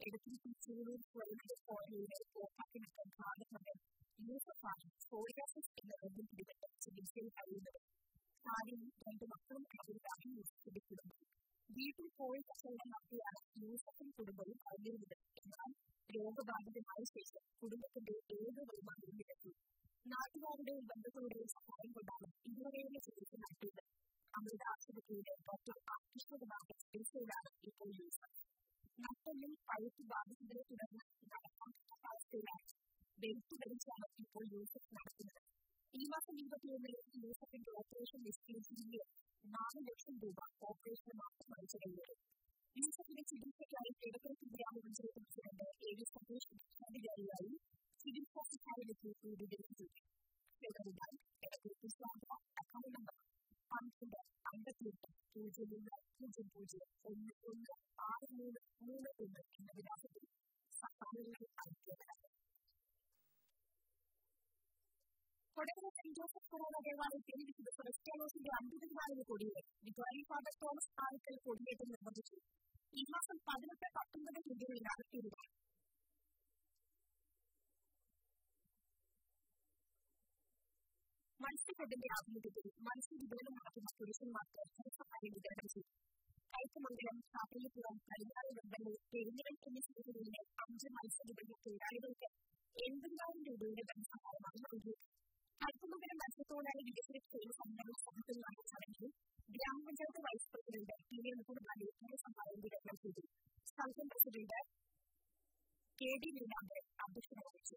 ഇടയ്ക്ക് ചൂടൂർ സ്വയംഭര കോളനിയിലെ കോപ്പാക്കിനൊക്കെ ഭാഗമകൻ യൂസഫാണ് സോറിയാസിസ് എന്ന രോഗം പിടിപെട്ട് ചികിത്സയിൽ കഴിയുന്നത് ഭാര്യയും രണ്ട് മക്കളും അടങ്ങിയതാണ് യൂസഫിന്റെ കുടുംബം വീട്ടിൽ പോയി കച്ചവടം നടത്തിയാണ് യൂസഫും കുടുംബവും അറിഞ്ഞിരുന്നത് എന്നാൽ രോഗബാധിതമായ ശേഷം കുടുംബത്തിന്റെ ഏത് വരുമാനവും നിരത്തി നാട്ടുകാരുടെയും ബന്ധുക്കളുടെയും സഹായം കൊണ്ടാണ് ഇതുവരെയുള്ള ചികിത്സ നടത്തിയത് അമൃത ആശുപത്രിയിലെ ഡോക്ടർ കൃഷ്ണകുമാറിന്റെ ചികിത്സയിലാണ് ഇപ്പോൾ യൂസഫ് നട്ടെല്ലിൽ പഴുത്ത് ബാധിച്ചതിനെ തുടർന്ന് നടക്കാൻ അവസ്ഥയിലാണ് വെയിറ്റ് ധരിച്ചാണ് ഇപ്പോൾ യൂസഫ് നടത്തുന്നത് ഈ മാസം ഇരുപത്തിയൊന്നിന് യൂസഫിന്റെ ഓപ്പറേഷൻ നിശ്ചയിച്ചിരുന്ന നാല് ലക്ഷം രൂപ ഓപ്പറേഷന് മാത്രമായി ചെലവിടും യൂസഫിന്റെ ചികിത്സയ്ക്കായി കിഴക്കിഴക്ക് ഗ്രാമപഞ്ചായത്ത് president A V Satheesh ഭരണാധികാരിയായി civil hospitality രൂപീകരിച്ചു ചെലവുകൾ കിഴക്കിഴക്ക് ശാഖ അക്കൗണ്ട് നമ്പർ പന്ത്രണ്ട് അമ്പത്തിയെട്ട് പൂജ്യം ഒന്ന് പൂജ്യം പൂജ്യം ഒന്ന് ഒന്ന് ആറ് മൂന്ന് മൂന്ന് ഒന്ന് എന്ന വിലാസത്തിൽ സംസ്ഥാനങ്ങളിൽ അയക്കേണ്ടതാണ് കൊടകര സെന്റ് ജോസഫ് കൊറോണ ദേവാലയത്തിൽ വിശുദ്ധ ക്രിസ്ത്യാനോസിന്റെ അമ്പതിനാലിന് കൊടിയേറി വികാരി ഫാദർ തോമസ് ആൾക്കൽ കൊടിയേറ്റം മത്സ്യഫെഡിന്റെ ആഭിമുഖ്യത്തിൽ മത്സ്യവിതരണം നടത്തുന്ന പുരുഷന്മാർക്ക് ധനസഹായം വിതരണം ചെയ്തു കൈത്തമംഗലം കാപ്പിലിപ്പുറം കരിനാട് വെമ്പള്ളി പെരിഞ്ഞിരം എന്നീ സ്ഥലങ്ങളിലെ അഞ്ച് മത്സ്യവിതരണ തൊഴിലാളികൾക്ക് എൺപതിനായിരം രൂപയുടെ ധനസഹായമാണ് നൽകിയത് കൈത്തമംഗലം മത്സ്യത്തൊഴിലാളി വികസന ക്ഷേമ സംഘടന സമിതിയിലാണ് ചടങ്ങിൽ ഗ്രാമപഞ്ചായത്ത് vice president T V Muhammad ധനസഹായം വിതരണം ചെയ്തു സംഘം പ്രസിഡന്റ് കെ ഡി നീലാംബരൻ അധ്യക്ഷത വഹിച്ചു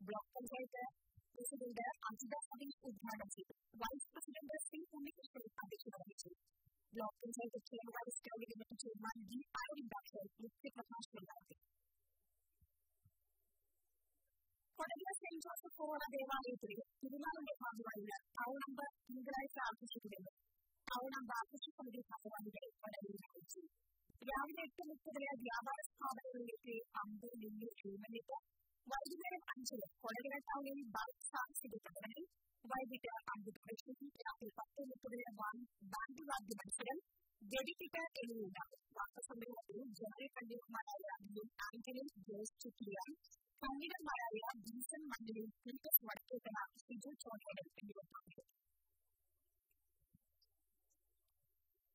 ब्लॉक पंचायत है प्रेसिडेंट है आजिदा अभी उद्घाटन से वाइस प्रेसिडेंट है सिंह होने के लिए अध्यक्ष होने से ब्लॉक पंचायत के चेयर वाइस कैबिनेट के चेयरमैन डी आर डॉक्टर मुख्य प्रकाश मिलाते ಕೊಡಗಿನ ಸೆಂಟ್ ಜೋಸೆಫ್ ಅವರ ದೇವಾಲಯಗಳಿಗೆ ತಿರುಮಲಗೆ ಭಾಗವಾಗಿದ್ದ ಅವನೊಬ್ಬ ತಿಂಗಳಾಯಿತ ಆಕರ್ಷಿಸಿದರು ಅವನೊಬ್ಬ ಆಕರ್ಷಿಸುವುದು ಭಾಗವಾಗಿದೆ ಕೊಡಗಿನ ರಾವಿನ ಎಟ್ಟು ಮುಖ್ಯದಲ್ಲಿ ವ್ಯಾಪಾರ ಸ್ಥಾಪನೆಗಳಿಗೆ ಅಂಬೆ ನಿನ್ನೆ ಜೀವನಿತ್ತು അഞ്ചിന് കൊടകര ടൗണിൽ ബൈക്ക് സാഹസിക പ്രകടനം വൈകിട്ട് അഞ്ച് പ്രദർശനം രാത്രി പത്ത് മുപ്പതിന് ബാൻഡ് വാദ്യ മത്സരം വെടിക്കെട്ട് എന്നിവയുണ്ടാകും വാർത്താസമ്മേളനത്തിൽ ജനറൽ കൺവീനർമാരായ ബി ആന്റണി ജോസ് ചുറ്റിയാൻ കൺവീനർമാരായ ബീസൺ മണ്ഡലിൽ പീറ്റസ് വടക്കേക്കണ സിജു ചോട്ടേടൽ എന്നിവർ പങ്കെടുത്തു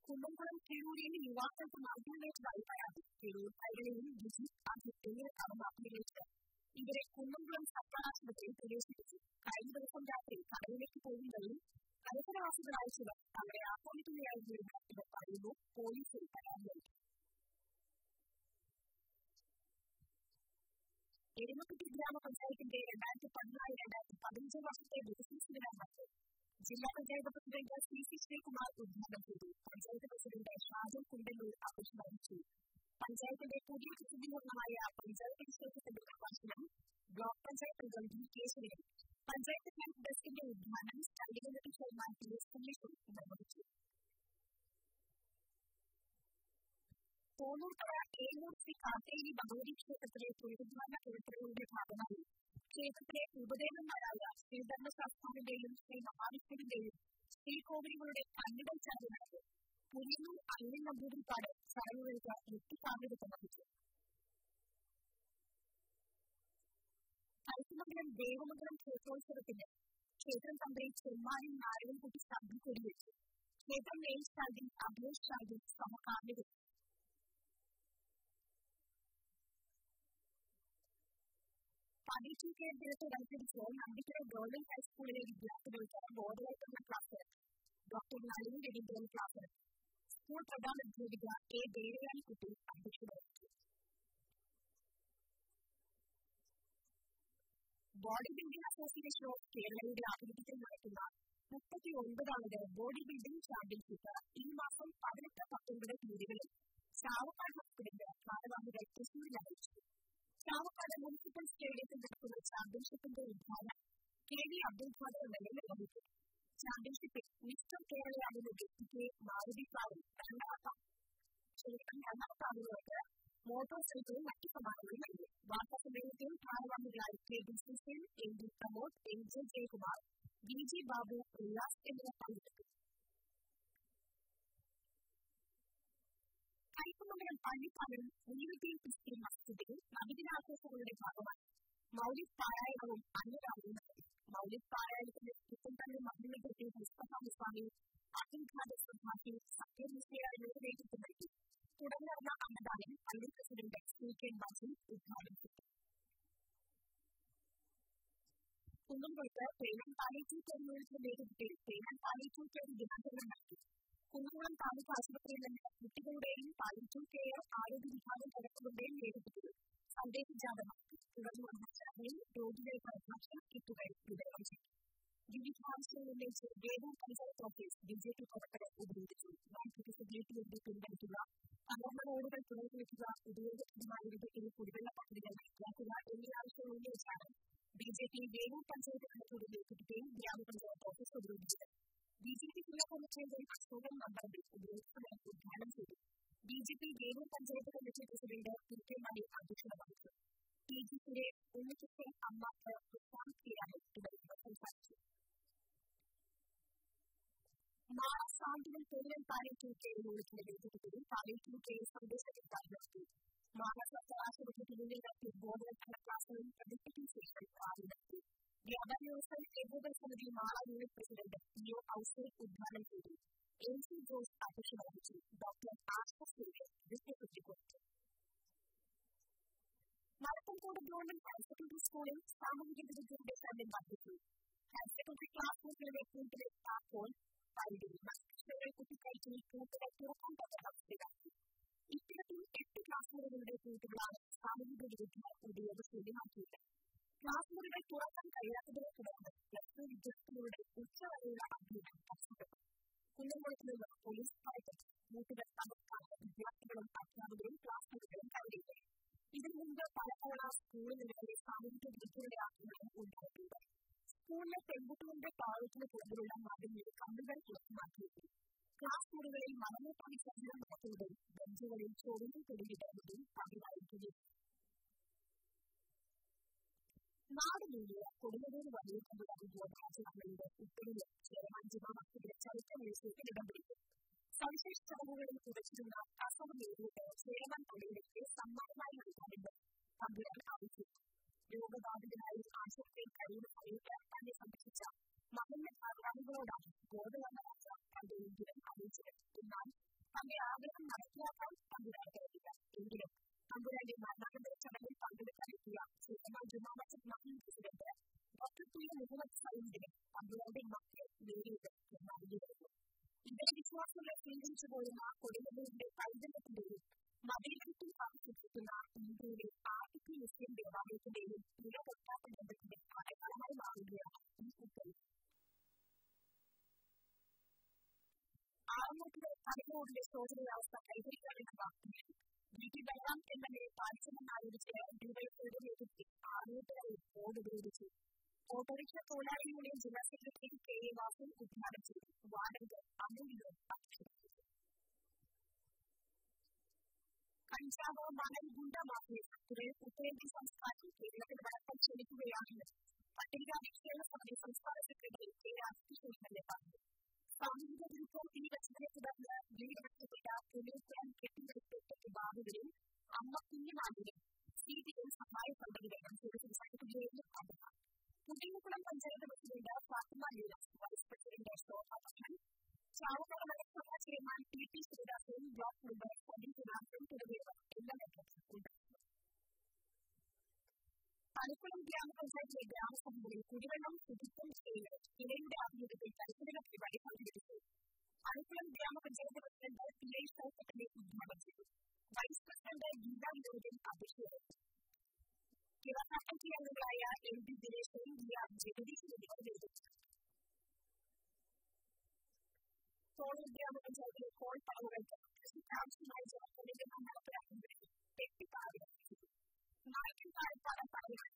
കുന്നംകുളം കിഴൂരിൽ യുവാക്കൾക്ക് മർദ്ദനമേറ്റതായി പരാതി കിഴൂർ കൈകളിലും ബിജി അജിത് എന്നിവർക്കാണ് മർദ്ദനമേറ്റത് ഇവരെ കുന്നംകുളം സർക്കാർ ആശുപത്രിയിൽ പ്രവേശിപ്പിച്ചു കഴിഞ്ഞ ദിവസം രാത്രി കടലിലേക്ക് പോകും വഴി പരിസരവാസികളായ ചിലർ അവരെ ആക്രമിക്കുകയായിരുന്നുവെന്ന് ഇവർ പറയുന്നു പോലീസിൽ പരാതി നൽകി എരുമക്കുട്ടി ഗ്രാമപഞ്ചായത്തിന്റെ രണ്ടായിരത്തി പതിനാല് രണ്ടായിരത്തി പതിനഞ്ച് വർഷത്തെ വികസനത്തിന് മറ്റ് ജില്ലാ panchayat president C C Sreekumar ഉദ്ഘാടനം ചെയ്തു പഞ്ചായത്ത് പ്രസിഡന്റ് ഷാജൻ കുണ്ടല്ലൂർ അധ്യക്ഷത വഹിച്ചു പഞ്ചായത്തിന്റെ പുതിയ പ്രസിദ്ധീകരണമായ പഞ്ചായത്ത് വിശേഷത്തിന്റെ പ്രഭാഷണം ബ്ലോക്ക് പഞ്ചായത്ത് അംഗം ഡി കേശവനും പഞ്ചായത്ത് ഹെൽത്ത് ഡെസ്കിന്റെ ഉദ്ഘാടനം standing committee chairman P S സുമേഷും നിർവഹിച്ചു തോന്നൂർക്കര ഏലൂർ ശ്രീ കാട്ടേരി ഭഗവതി ക്ഷേത്രത്തിലെ പുനരുദ്ധാരണ പ്രവർത്തനങ്ങളുടെ ഭാഗമായി ക്ഷേത്രത്തിലെ ഉപദേവന്മാരായ ശ്രീ ധർമ്മശാസ്താവിന്റെയും ശ്രീ മഹാവിഷ്ണുവിന്റെയും ശ്രീകോവിലുകളുടെ കണ്ണുകൾ ചാരി നടന്നു പുലിയൂർ അനിൽ നമ്പൂതിരിപ്പാട് ചടങ്ങുകൾക്ക് മുഖ്യസാധ്യത വഹിച്ചു കൈസമംഗലം ദേവമംഗലം ക്ഷേത്രോത്സവത്തിന് ക്ഷേത്രം തന്ത്രി ചെമ്മാരി നാരായണൻകുട്ടി സഭ കൊടിവെച്ചു ക്ഷേത്രം മേൽശാന്തി അഭിലേഷ് ഷാജി സമകാലിക പതിച്ചു കേന്ദ്രത്തോടനുസരിച്ച് നമ്പിക്കര ഗവൺമെന്റ് ഹൈസ്കൂളിലെ വിദ്യാർത്ഥികൾക്ക് ബോധവൽക്കരണ class doctor Nalini Raveendran class school പ്രധാന അധ്യാപിക എ ദേവയാനിക്കുട്ടി അധ്യക്ഷത വഹിച്ചു ബോഡി ബിൽഡിംഗ് അസോസിയേഷൻ ഓഫ് കേരളയുടെ ആഭിമുഖ്യത്തിൽ നടക്കുന്ന മുപ്പത്തി ഒൻപതാമത് ബോഡി ബിൽഡിംഗ് ചാമ്പ്യൻഷിപ്പ് ഈ മാസം പതിനെട്ട് പത്തൊൻപത് തീയതികളിൽ ചാവക്കാട് പ്രസിഡന്റ് ഭാരവാഹികൾ തൃശൂരിൽ അറിയിച്ചു ചാവക്കാട് മുനിസിപ്പൽ സ്റ്റേഡിയത്തിൽ നടക്കുന്ന ചാമ്പ്യൻഷിപ്പിന്റെ ഉദ്ഘാടനം K V Abdul Khader M L A നിർവഹിച്ചു ചാമ്പ്യൻഷിപ്പിൽ മിസ്റ്റർ കേരളയാകുന്ന വ്യക്തിക്ക് മാരുതി കാറും രണ്ടാമത്തെ രണ്ടാമത്താകുന്നവർക്ക് മോട്ടോർ സൈക്കിളും മറ്റു സമ്മാനങ്ങളും നൽകി വാർത്താ സമ്മേളനത്തിൽ ഭാരവാഹികളായി K B സുസേൻ M D Pramod M J Jayakumar V G Babu Riyas എന്നിവർ പങ്കെടുത്തു കൈപ്പമംഗലം പള്ളിപ്പാലം ഉയരത്തിൽ ക്രിസ്ത്യൻ മസ്ജിദിൽ നബിദിനാഘോഷങ്ങളുടെ ഭാഗമായി മൗലിക് പാരായണവും അന്നദാനവും നടത്തി മൗലിക് പാരായണത്തിന് പുത്തൻതള്ളി മഹിമകൃതി മുസ്തഫാമി സ്വാമി അഖിൽ ഖാദർ സുഭാഷി സത്യനിശ്ചയ എന്നിവർ നേതൃത്വം നൽകി തുടർന്ന് നടന്ന അന്നദാനം പള്ളി പ്രസിഡന്റ് സി കെ ബാസി ഉദ്ഘാടനം ചെയ്തു കുന്നംകുളത്ത് പേനം പാലിറ്റീവ് കെയർ നേതൃത്വത്തിൽ പേനം പാലിറ്റീവ് കെയർ ദിനാചരണം നടത്തി കുന്നംകുളം താലൂക്ക് ആശുപത്രിയിൽ നിന്ന് കുട്ടികളുടെയും പാലിറ്റീവ് കെയർ ആരോഗ്യ വിഭാഗം പ്രവർത്തകരുടെയും നേതൃത്വത്തിൽ സന്ദേശജാഥ നടത്തി Everyone has that way. So today for example, it today today also. Did you have so many so data comes out of this DJ to cover the ability like it is a great to be to like to rock. And then when over the today which is rock to do it to my little in food well up to the like to rock only also only is that. BJP data comes out of the ability to be the other comes out of this to do it. BJP पूरा करना चाहिए जो exposure number दे तो growth का ध्यान से BJP game panchayat का विषय प्रेसिडेंट है उनके हमारे अध्यक्ष नवाज़ ilgili ülkesel anlamda tutan kıyametçilerin bakımsaçı. मानव सांगिन ജോസ് അധ്യക്ഷത വഹിച്ചു ഡോക്ടർ ആശ സൂര്യ വിദ്യക്കുറ്റി കൊടുത്തു മലപ്പുറത്തോട് ഗവൺമെന്റ് ഹയർ സെക്കൻഡറി സ്കൂളിൽ സാമൂഹിക വിരുദ്ധരുടെ ശല്യം വർദ്ധിച്ചു ഹയർ സെക്കൻഡറി ക്ലാസ് റൂമുകളിലെ കൂട്ടിലെ താക്കോൽ വൈദ്യുതി മസ്തിഷ്കങ്ങൾ കുത്തിക്കയറ്റി കൂട്ടുകൾ തുറക്കാൻ പറ്റാത്ത അവസ്ഥയിലാക്കി ഇത്തരത്തിൽ എട്ട് ക്ലാസ് മുറികളുടെ കൂട്ടുകളാണ് സാമൂഹിക വിരുദ്ധ ഉദ്യോഗസ്ഥമാക്കിയത് ക്ലാസ് മുറികൾ തുറക്കാൻ കഴിയാത്തതിനെ തുടർന്ന് പ്ലസ് ടു വിദ്യാർത്ഥികളുടെ ഉച്ചവരെയുള്ള അഭ്യർത്ഥന തടസ്സപ്പെട്ടു കുന്നംകുളത്ത് നിന്ന് പോലീസ് സ്ഥലത്തെത്തി കൂട്ടുകൾ തകർക്കാൻ വിദ്യാർത്ഥികളും അധ്യാപകരും ക്ലാസ് മുറികളും കയറിയത് ഇതിനു മുമ്പ് പലതവണ സ്കൂളുകളിലെ സാമൂഹിക വിരുദ്ധരുടെ ആക്രമണം ഉണ്ടായിട്ടുണ്ട് സ്കൂളിലെ പെൺകുട്ടികളുടെ പാവത്തിന് പുറകിലുള്ള മതിലിൽ കമ്പുകൾ തുറന്നുമാക്കിയിരുന്നു ക്ലാസ് മുറികളിൽ മണമൂട്ട വിസർജനം നടത്തുന്നതും ബെഞ്ചുകളിൽ ചോദ്യം തെളിവിടുന്നതും പതിവായിരിക്കുകയും നാട് നീങ്ങിയ കൊടുങ്ങല്ലൂർ വലിയ കമ്പുകാരി ഗോപാലയുടെ ഉത്തരവിൽ ചെയർമാൻ ജില്ലാ മസ്തിയുടെ ചരിത്ര മ്യൂസിയത്തിൽ ഇടം പിടിക്കും സവിശേഷ ചടങ്ങുകളിൽ കുറിച്ചിരുന്ന അസമ നേരിട്ട് ചെയർമാൻ പള്ളിയിലേക്ക് സമ്മാനമായി നൽകാമെന്ന് തമ്പുരാൻ ആവശ്യപ്പെട്ടു രോഗബാധിതനായി ആശുപത്രിയിൽ കഴിയുന്ന സമയത്ത് തന്നെ സംരക്ഷിച്ച മകന്റെ ഭാഗാളികളോടാണ് ബോധവന്ന രാജ തന്റെ എങ്കിലും അറിയിച്ചത് എന്നാൽ തന്റെ ആഗ്രഹം നടപ്പിലാക്കാൻ തമ്പുരാൻ കഴിയില്ല എങ്കിലും തമ്പുരാന്റെ മരണാനന്തര ചടങ്ങിൽ പങ്കെടുക്കാനെത്തിയ chairman Juma Masjid Maheen proposal of psychiatric adoption. Niti Balaram in the Nepalson and Ayurveda, Dura Federal Agency, Ayurveda, Board of Agency. Autorikshya Tola in We're going to have to differentiate feeling the avenue between sensitive and theoretical beauty. Artificial grammar contains a percent of PH cells that make normality. Vice percent of these are loaded arbitrarily. Kivasakan ki anugaya in the duration the objectivity to the objective. Total grammar contains a core power of the maximizer of the negative number of parameters. Take the power of the 95 para para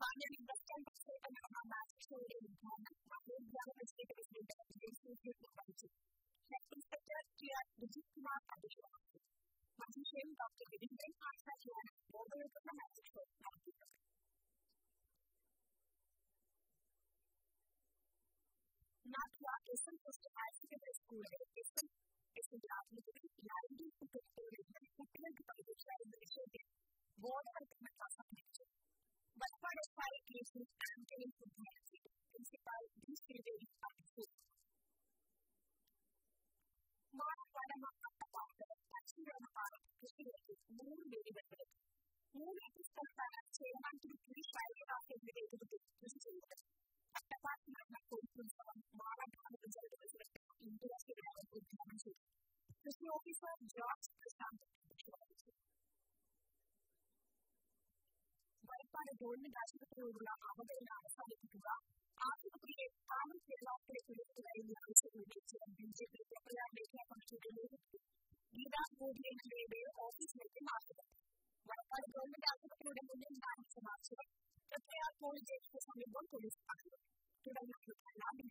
मामले में बचपन बच्चे का नामा बात छोड़े निभाना मामले ग्यारह बच्चे के बच्चे का बच्चे से मोबाइल से इंस्पेक्टर के आज विजित कुमार का विषय माजी शेम डॉक्टर विपिन ने आशा किया बॉर्डर का समाज को thank you Nathwa S M post higher school है एसएम इसके बाद में लाइब्रेरी को तोड़ने के लिए कुछ लोग परिचय देते हैं बॉर्डर का समाज ma quale fare che sono anche le importanti principali di scrivere a tutto. Ma quando non fa parte, faccio una parola che si vede, non mi rivede. Non è che sta facendo ഉന്നയിച്ച് B J P Tripura മേഖലാ കമ്മിറ്റിയുടെ നേതൃത്വത്തിൽ ഗീതാ ഗോപിയുടെ ഓഫീസിലേക്ക് മാറ്റുക വയപ്പാട് government ആശുപത്രിയുടെ മുന്നിൽ ആരംഭിച്ച മാർച്ച് ത്രിപുര പോളിറ്റെക്നിക്ക് സമീപം പോലീസ് പറഞ്ഞു തുടർന്ന് എല്ലാ ബി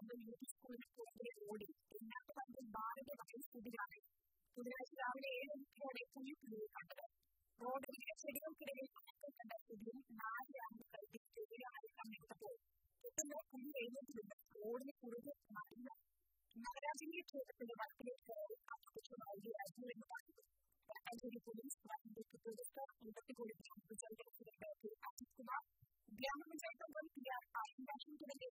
प्रॉब्लम है स्कूल में कोई रोड है यहाँ पर हम बाहर के बाहर स्कूल जा रहे हैं तो मेरा सामने एक रोड है पूरी पूरी काट रहा है रोड के शेडियो के लिए आपको करना चाहिए ना या हम कर देते हैं आज हम नहीं करते तो मैं पूरी एरिया के रोड में पूरे को मारी ना हमारा भी ये छोटा सा बात के लिए आपको सुना दिया आज मैं बात आईसीडी पुलिस वाहिनी के पुलिस का उनके गोली चलते हुए बैठे अजीत कुमार ब्याह में जाकर बल किया आईसीडी के लिए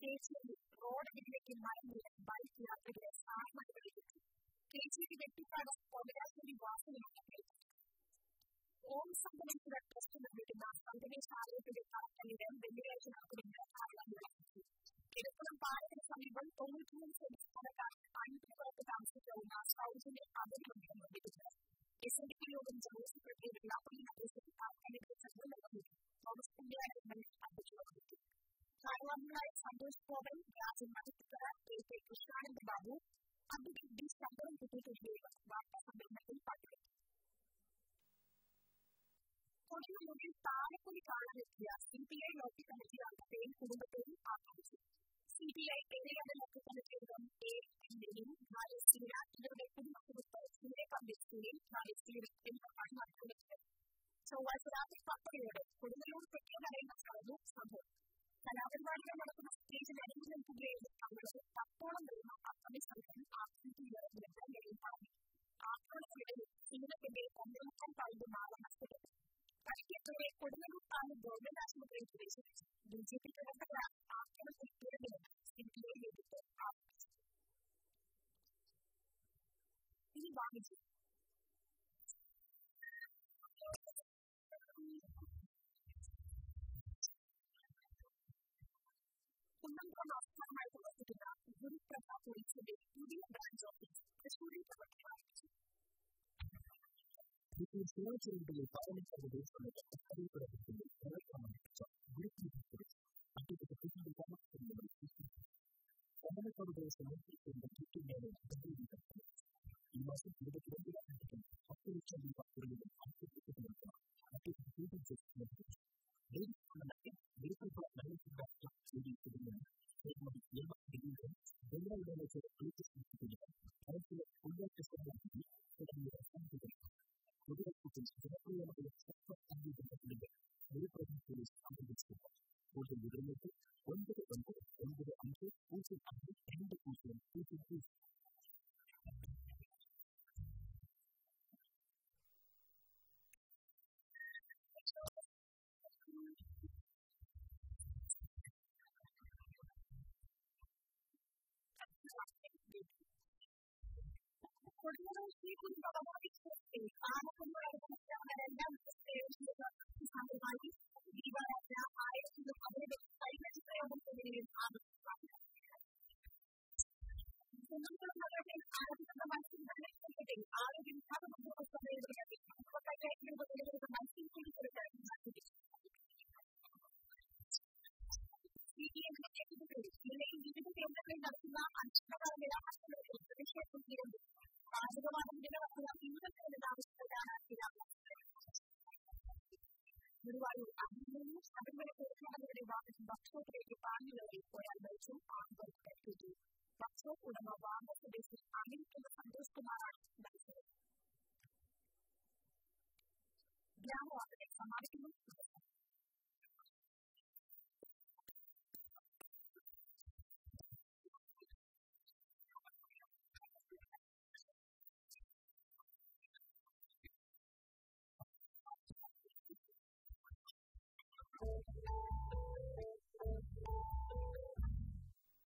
K C I road area के माइन में बाइक यात्री के साथ मारे गए केसीआई व्यक्ति का कोलकाता के वासी लोगों के ओम संगठन के ट्रस्ट में बेटे दास कंपनी सारे के साथ चली गई दिल्ली के चुनाव के लिए सारे तिरुपुरम पार्क के समीपन कोमुटूर से भारत का पानी के वर्ग काम से चलना साउथ में आदर मंदिर में दिखा इससे भी लोग ज़रूर से प्रति लाखों में से काम करने के संबंध में और उसके लिए अनुमति प्राप्त होती है അധ്യക്ഷത വഹിക്കും ഭാരവാഹികളായ Santhosh Gopan Rajan മഹത്തിക്കര K K Krishnananda Babu advocate D Sankaran Kutty തുടങ്ങിയവർ വാർത്താ സമ്മേളനത്തിൽ പങ്കെടുത്തു കൊടുങ്ങല്ലൂരിൽ താലപ്പൊലി കാണാനെത്തിയ C P I local committee അംഗത്തെയും കുടുംബത്തെയും ആക്രമിച്ചു സി പി ഐ ഏരിയയുടെ ലോക്കൽ കമ്മിറ്റി അംഗം എ എന്നിവരും ഭാര്യ സീന ഇവരുടെ കുടുംബ സുഹൃത്ത് സൂര്യകാന്തി സ്കൂളിൽ ഭാര്യ സീന എന്നിവർ നടക്കുന്നത് ചൊവ്വാഴ്ച രാത്രി പത്തരയോടെ കൊടുങ്ങല്ലൂർ തെക്കേനടയിൽ നടന്നു സംഭവം കലാപരിപാടികൾ നടക്കുന്ന സ്റ്റേജിൽ അണിഞ്ഞു നിൽക്കുകയായിരുന്നു തങ്ങളുടെ പത്തോളം വരുന്ന അസമി സംഘം ആക്രമിക്കുകയായിരുന്നുവെന്ന് നിലയിൽ പറഞ്ഞു ആക്രമണത്തിനിടയിൽ സീനത്തിന്റെ ഒന്നേമുക്കാൽ പൈന്റെ നാളെ നഷ്ടപ്പെട്ടു പരിക്കേറ്റവരെ കൊടുങ്ങല്ലൂർ താലൂക്ക് ഗവൺമെന്റ് ആശുപത്രിയിൽ പ്രവേശിപ്പിച്ചു ബി ജെ പി പ്രവർത്തകരാണ് ആക്രമണത്തിൽ പിറകിലെന്ന് സി പി ഐ നേതൃത്വം ആരോപിച്ചു ഇനി വാണിജ്യം going to be to the evangelist, the student of Christ. It is going to be a violent celebration of the study of the very common greatly different until the decision of the of the Christian. Common celebration of the Christian and Christian men and very different. You must be the great African, after the Christian Republic, after the Christian Republic, after the Christian Republic. They are the nation, they are the nation that is leading to the land. como sistema de la liberación de la Todo el potencial la liberación de la vida de la vida el gobierno de cuando de porque eu não fico em toda uma vez que eu sei, ah, como é que você vai ganhar o seu dinheiro, sabe, vai e vai ganhar mais do que eu falei, eu saí da história do seu dinheiro, sabe, Então, não tem uma grande área que está mais que nada que você tem. A área que está no mundo da sua vida, que você tem que colocar aqui, que você tem que colocar mais que tudo que você tem que fazer. E eu não tenho que fazer isso. Eu nem digo que eu tenho que fazer isso, mas eu não tenho que fazer isso. Guruvayur Abhimanyu Sabarimala തീർത്ഥാടകരുടെ വാഹനം വർക്ക്ഷോപ്പിലേക്ക് പാഞ്ഞു കയറി ഒരാൾ മരിച്ചു ആളുകൾ പരിക്കേറ്റു workshop ഉടമ വാഹന സ്വദേശി അനിൽ എന്ന സന്തോഷ് കുമാറാണ് മരിച്ചത് ഗ്രാമവാർത്തകൾ സമാപിക്കുന്നു